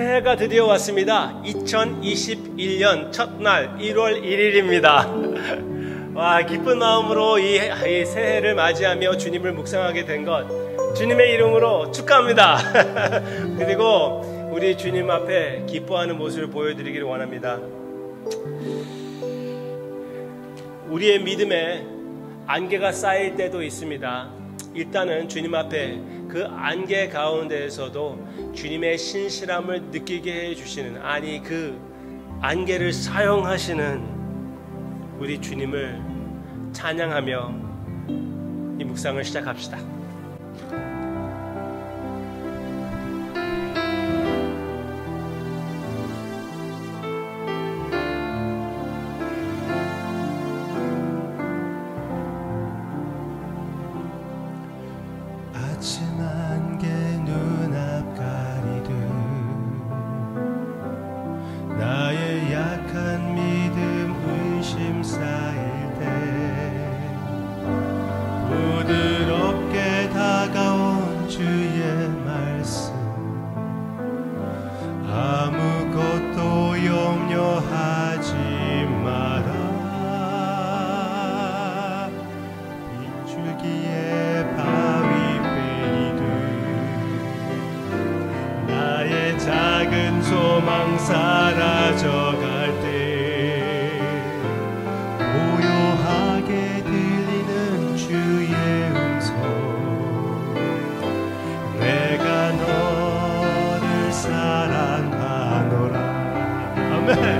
새해가 드디어 왔습니다. 2021년 첫날 1월 1일입니다. 와, 기쁜 마음으로 이, 이 새해를 맞이하며 주님을 묵상하게 된 것, 주님의 이름으로 축하합니다. 그리고 우리 주님 앞에 기뻐하는 모습을 보여드리기를 원합니다. 우리의 믿음에 안개가 쌓일 때도 있습니다. 일단은 주님 앞에 그 안개 가운데에서도 주님의 신실함을 느끼게 해주시는 아니 그 안개를 사용하시는 우리 주님을 찬양하며 이 묵상을 시작합시다. Amen.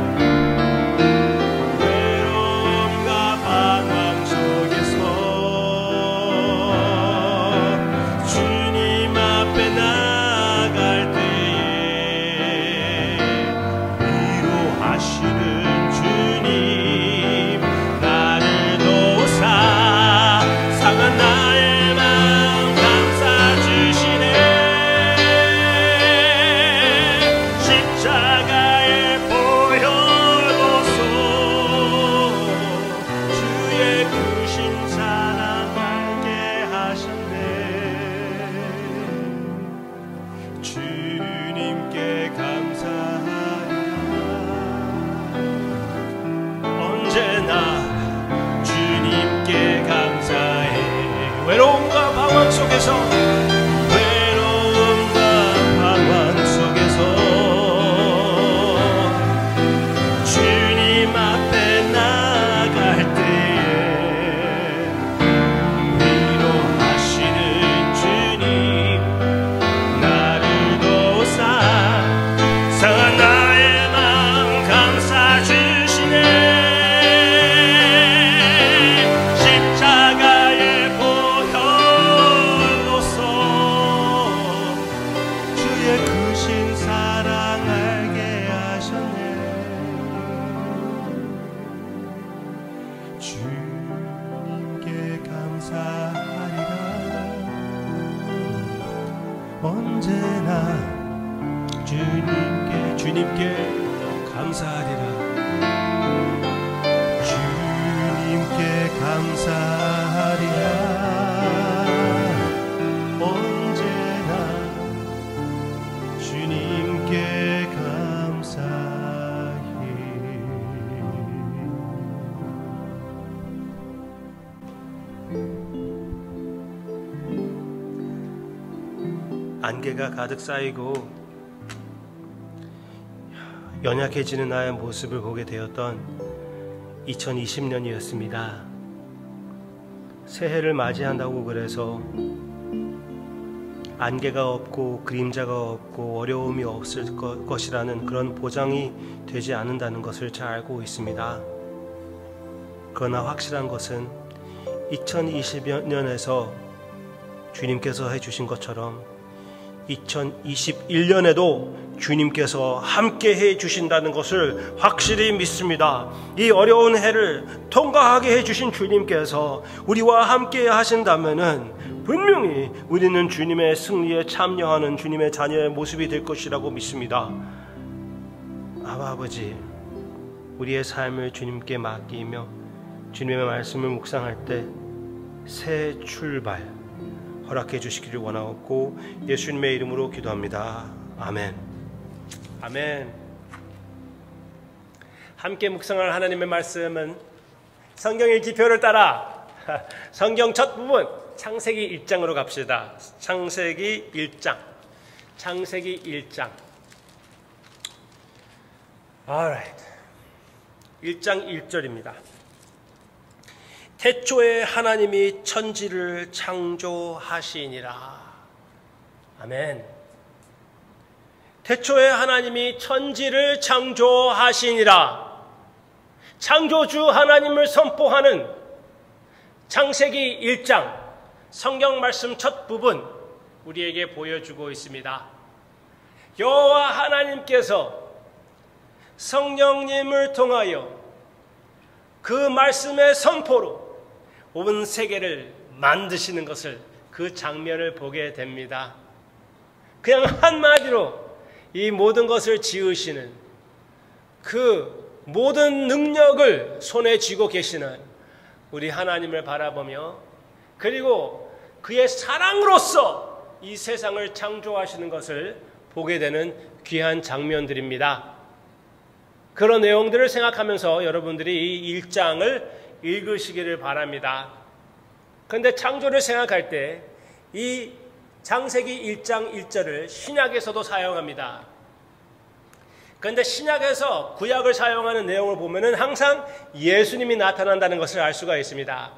감사하리라. 주님께 주님께 감사하리라. 주님께 감사 안개가 가득 쌓이고 연약해지는 나의 모습을 보게 되었던 2020년이었습니다. 새해를 맞이한다고 그래서 안개가 없고 그림자가 없고 어려움이 없을 것이라는 그런 보장이 되지 않는다는 것을 잘 알고 있습니다. 그러나 확실한 것은 2020년에서 주님께서 해주신 것처럼 2021년에도 주님께서 함께 해 주신다는 것을 확실히 믿습니다. 이 어려운 해를 통과하게 해 주신 주님께서 우리와 함께 하신다면은 분명히 우리는 주님의 승리에 참여하는 주님의 자녀의 모습이 될 것이라고 믿습니다. 아바 아버지, 우리의 삶을 주님께 맡기며 주님의 말씀을 묵상할 때 새 출발, 허락해 주시기를 원하옵고 예수님의 이름으로 기도합니다. 아멘. 아멘. 함께 묵상할 하나님의 말씀은 성경의 기표를 따라 성경 첫 부분 창세기 1장으로 갑시다. 창세기 1장. 창세기 1장. Alright. 1장 1절입니다. 태초에 하나님이 천지를 창조하시니라. 아멘. 태초에 하나님이 천지를 창조하시니라. 창조주 하나님을 선포하는 창세기 1장 성경 말씀 첫 부분 우리에게 보여주고 있습니다. 여호와 하나님께서 성령님을 통하여 그 말씀의 선포로 온 세계를 만드시는 것을 그 장면을 보게 됩니다. 그냥 한마디로 이 모든 것을 지으시는 그 모든 능력을 손에 쥐고 계시는 우리 하나님을 바라보며 그리고 그의 사랑으로서 이 세상을 창조하시는 것을 보게 되는 귀한 장면들입니다. 그런 내용들을 생각하면서 여러분들이 이 1장을 읽으시기를 바랍니다. 그런데 창조를 생각할 때 이 장세기 1장 1절을 신약에서도 사용합니다. 그런데 신약에서 구약을 사용하는 내용을 보면은 항상 예수님이 나타난다는 것을 알 수가 있습니다.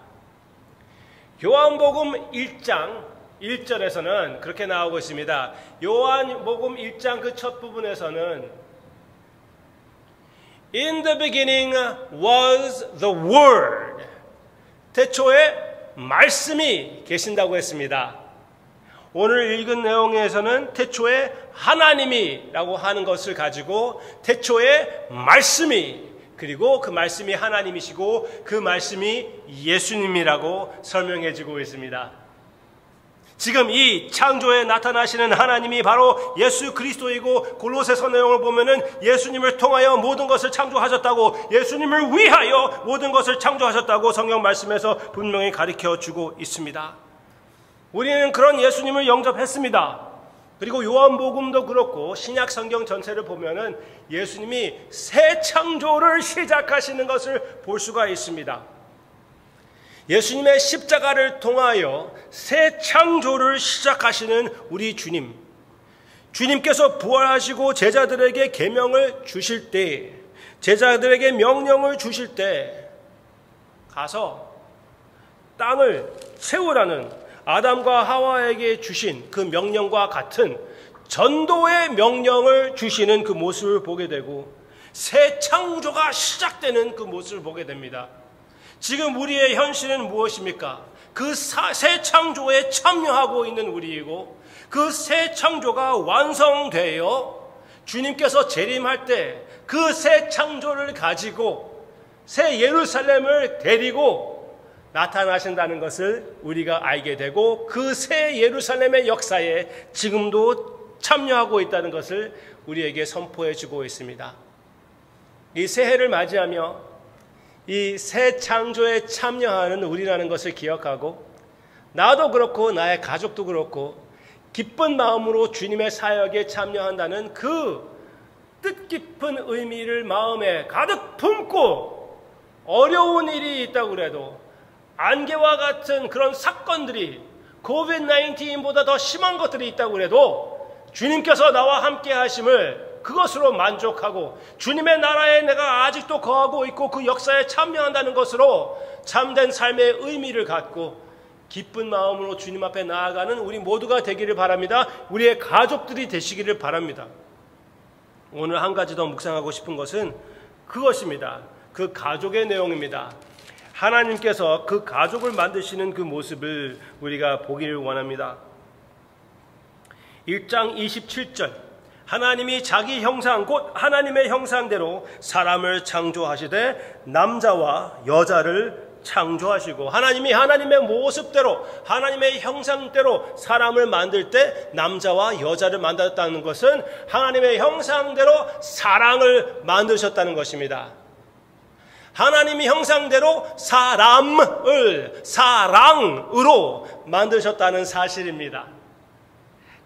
요한복음 1장 1절에서는 그렇게 나오고 있습니다. 요한복음 1장 그 첫 부분에서는 In the beginning was the Word. 태초에 말씀이 계신다고 했습니다. 오늘 읽은 내용에서는 태초에 하나님이라고 하는 것을 가지고 태초에 말씀이 그리고 그 말씀이 하나님이시고 그 말씀이 예수님이라고 설명해 주고 있습니다. 지금 이 창조에 나타나시는 하나님이 바로 예수 그리스도이고 골로새서 내용을 보면은 예수님을 통하여 모든 것을 창조하셨다고 예수님을 위하여 모든 것을 창조하셨다고 성경 말씀에서 분명히 가르쳐 주고 있습니다. 우리는 그런 예수님을 영접했습니다. 그리고 요한복음도 그렇고 신약 성경 전체를 보면은 예수님이 새 창조를 시작하시는 것을 볼 수가 있습니다. 예수님의 십자가를 통하여 새 창조를 시작하시는 우리 주님. 주님께서 부활하시고 제자들에게 계명을 주실 때, 제자들에게 명령을 주실 때 가서 땅을 채우라는 아담과 하와에게 주신 그 명령과 같은 전도의 명령을 주시는 그 모습을 보게 되고 새 창조가 시작되는 그 모습을 보게 됩니다. 지금 우리의 현실은 무엇입니까? 그 새 창조에 참여하고 있는 우리이고 그 새 창조가 완성되어 주님께서 재림할 때 그 새 창조를 가지고 새 예루살렘을 데리고 나타나신다는 것을 우리가 알게 되고 그 새 예루살렘의 역사에 지금도 참여하고 있다는 것을 우리에게 선포해 주고 있습니다. 이 새해를 맞이하며 이 새 창조에 참여하는 우리라는 것을 기억하고 나도 그렇고 나의 가족도 그렇고 기쁜 마음으로 주님의 사역에 참여한다는 그 뜻깊은 의미를 마음에 가득 품고 어려운 일이 있다고 그래도 안개와 같은 그런 사건들이 코비드 19보다 더 심한 것들이 있다고 그래도 주님께서 나와 함께 하심을 그것으로 만족하고 주님의 나라에 내가 아직도 거하고 있고 그 역사에 참여한다는 것으로 참된 삶의 의미를 갖고 기쁜 마음으로 주님 앞에 나아가는 우리 모두가 되기를 바랍니다. 우리의 가족들이 되시기를 바랍니다. 오늘 한 가지 더 묵상하고 싶은 것은 그것입니다. 그 가족의 내용입니다. 하나님께서 그 가족을 만드시는 그 모습을 우리가 보기를 원합니다. 1장 27절 하나님이 자기 형상 곧 하나님의 형상대로 사람을 창조하시되 남자와 여자를 창조하시고 하나님이 하나님의 모습대로 하나님의 형상대로 사람을 만들 때 남자와 여자를 만들었다는 것은 하나님의 형상대로 사랑을 만드셨다는 것입니다. 하나님이 형상대로 사람을 사랑으로 만드셨다는 사실입니다.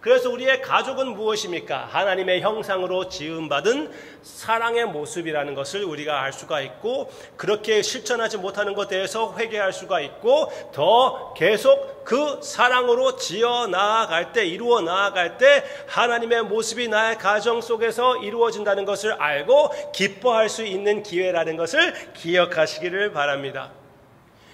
그래서 우리의 가족은 무엇입니까? 하나님의 형상으로 지음받은 사랑의 모습이라는 것을 우리가 알 수가 있고 그렇게 실천하지 못하는 것에 대해서 회개할 수가 있고 더 계속 그 사랑으로 지어 나아갈 때 이루어 나아갈 때 하나님의 모습이 나의 가정 속에서 이루어진다는 것을 알고 기뻐할 수 있는 기회라는 것을 기억하시기를 바랍니다.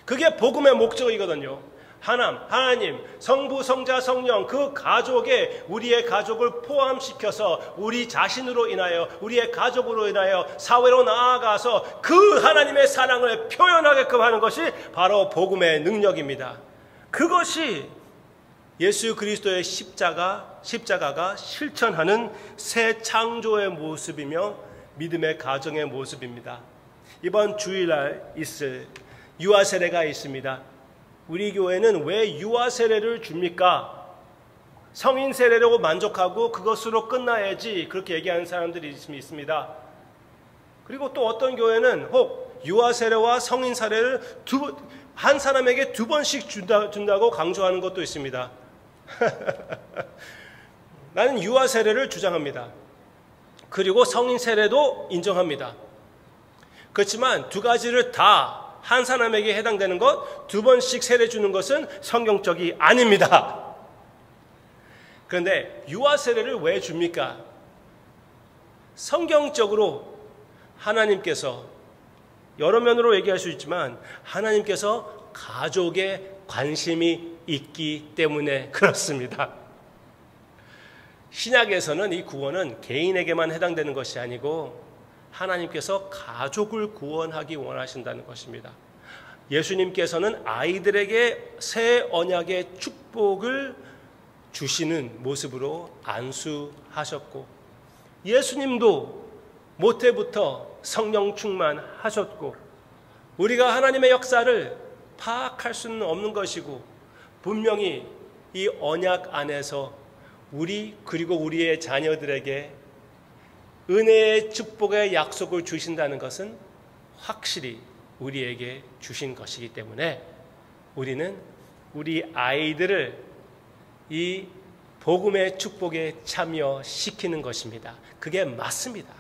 그게 복음의 목적이거든요. 하나님, 하나님, 성부, 성자, 성령 그 가족에 우리의 가족을 포함시켜서 우리 자신으로 인하여 우리의 가족으로 인하여 사회로 나아가서 그 하나님의 사랑을 표현하게끔 하는 것이 바로 복음의 능력입니다. 그것이 예수 그리스도의 십자가, 십자가가 실천하는 새 창조의 모습이며 믿음의 가정의 모습입니다. 이번 주일날 있을 유아 세례가 있습니다. 우리 교회는 왜 유아 세례를 줍니까? 성인 세례로 만족하고 그것으로 끝나야지 그렇게 얘기하는 사람들이 있습니다. 그리고 또 어떤 교회는 혹 유아 세례와 성인 세례를 두, 한 사람에게 두 번씩 준다, 준다고 강조하는 것도 있습니다. 나는 유아 세례를 주장합니다. 그리고 성인 세례도 인정합니다. 그렇지만 두 가지를 다 한 사람에게 해당되는 것, 두 번씩 세례 주는 것은 성경적이 아닙니다. 그런데 유아 세례를 왜 줍니까? 성경적으로 하나님께서 여러 면으로 얘기할 수 있지만 하나님께서 가족에 관심이 있기 때문에 그렇습니다. 신약에서는 이 구원은 개인에게만 해당되는 것이 아니고 하나님께서 가족을 구원하기 원하신다는 것입니다. 예수님께서는 아이들에게 새 언약의 축복을 주시는 모습으로 안수하셨고 예수님도 모태부터 성령 충만하셨고 우리가 하나님의 역사를 파악할 수는 없는 것이고 분명히 이 언약 안에서 우리 그리고 우리의 자녀들에게 은혜의 축복의 약속을 주신다는 것은 확실히 우리에게 주신 것이기 때문에 우리는 우리 아이들을 이 복음의 축복에 참여시키는 것입니다. 그게 맞습니다.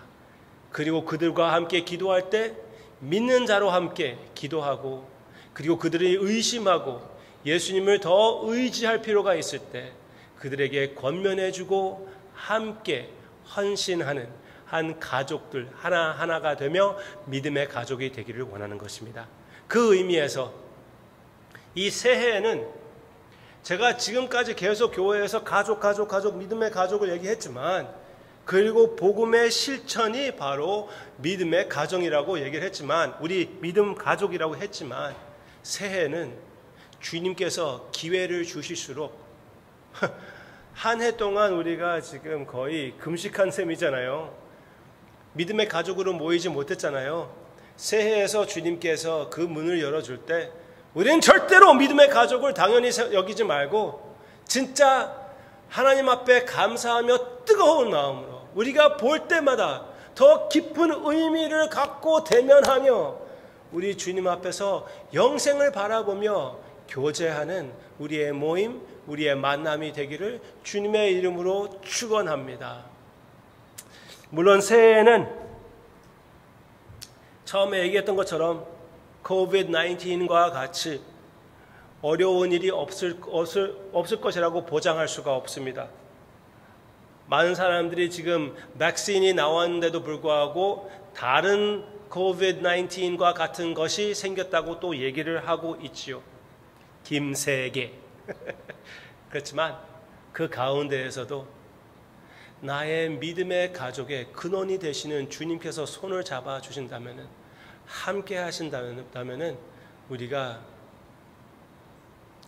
그리고 그들과 함께 기도할 때 믿는 자로 함께 기도하고 그리고 그들이 의심하고 예수님을 더 의지할 필요가 있을 때 그들에게 권면해주고 함께 헌신하는 한 가족들 하나하나가 되며 믿음의 가족이 되기를 원하는 것입니다. 그 의미에서 이 새해에는 제가 지금까지 계속 교회에서 가족, 가족, 가족, 믿음의 가족을 얘기했지만 그리고 복음의 실천이 바로 믿음의 가정이라고 얘기를 했지만 우리 믿음 가족이라고 했지만 새해는 주님께서 기회를 주실수록 한 해 동안 우리가 지금 거의 금식한 셈이잖아요. 믿음의 가족으로 모이지 못했잖아요. 새해에서 주님께서 그 문을 열어줄 때 우리는 절대로 믿음의 가족을 당연히 여기지 말고 진짜 하나님 앞에 감사하며 뜨거운 마음으로 우리가 볼 때마다 더 깊은 의미를 갖고 대면하며 우리 주님 앞에서 영생을 바라보며 교제하는 우리의 모임, 우리의 만남이 되기를 주님의 이름으로 축원합니다. 물론 새해에는 처음에 얘기했던 것처럼 COVID-19과 같이 어려운 일이 없을, 없을, 없을 것이라고 보장할 수가 없습니다. 많은 사람들이 지금 백신이 나왔는데도 불구하고 다른 COVID-19과 같은 것이 생겼다고 또 얘기를 하고 있지요. 김세계. 그렇지만 그 가운데에서도 나의 믿음의 가족의 근원이 되시는 주님께서 손을 잡아 주신다면 함께 하신다면 우리가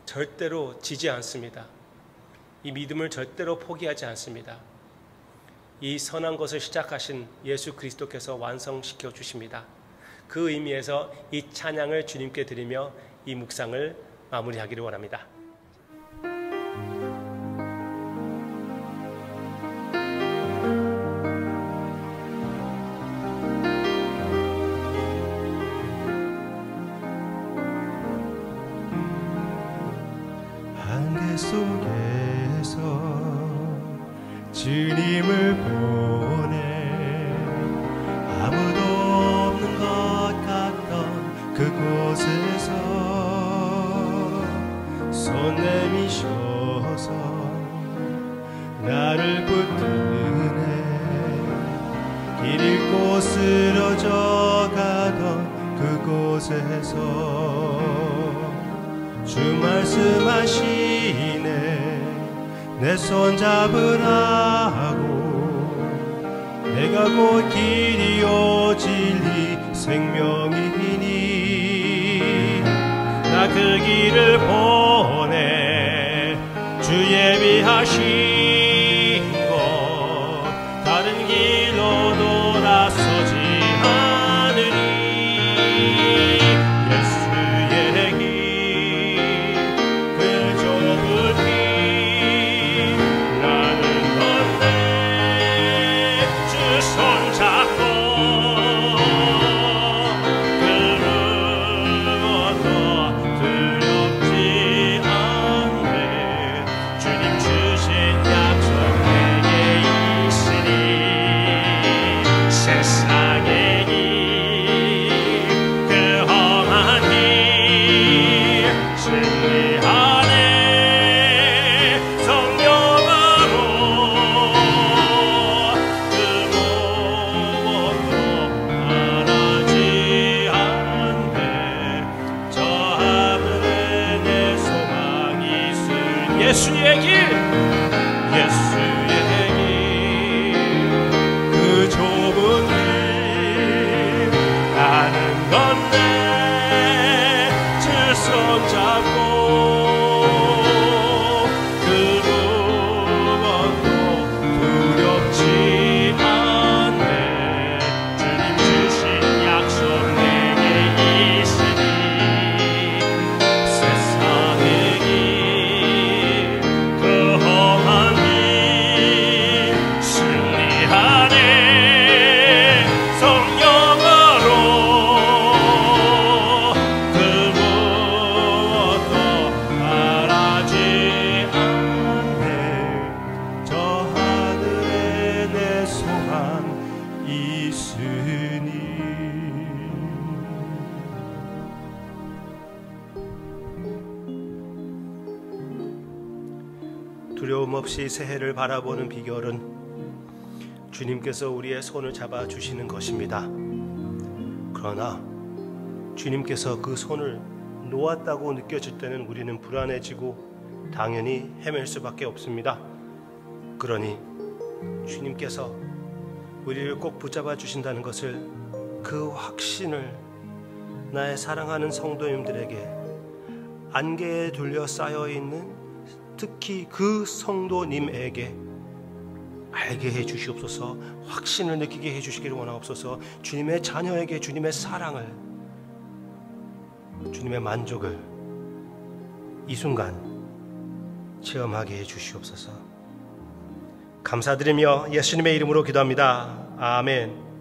절대로 지지 않습니다. 이 믿음을 절대로 포기하지 않습니다. 이 선한 것을 시작하신 예수 그리스도께서 완성시켜 주십니다. 그 의미에서 이 찬양을 주님께 드리며 이 묵상을 마무리하기를 원합니다. 속에서 주님을 보내 아무도 없는 것 같던 그곳에서 손 내미셔서 나를 붙드네 길 잃고 쓰러져 가던 그곳에서 주 말씀하시네. 내 손 잡으라고 내가 곧 길이요 진리 생명이니. 나 그 길을 보내 주 예비하신 것 두려움 없이 새해를 바라보는 비결은 주님께서 우리의 손을 잡아 주시는 것입니다. 그러나 주님께서 그 손을 놓았다고 느껴질 때는 우리는 불안해지고 당연히 헤맬 수밖에 없습니다. 그러니 주님께서 우리를 꼭 붙잡아 주신다는 것을 그 확신을 나의 사랑하는 성도님들에게 안개에 둘러싸여 있는 특히 그 성도님에게 알게 해 주시옵소서 확신을 느끼게 해 주시기를 원하옵소서. 주님의 자녀에게 주님의 사랑을 주님의 만족을 이 순간 체험하게 해 주시옵소서 감사드리며 예수님의 이름으로 기도합니다. 아멘